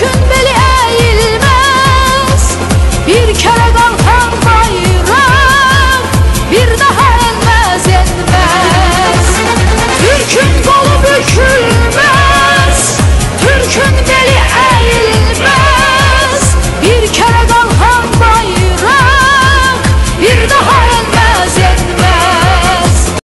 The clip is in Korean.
큰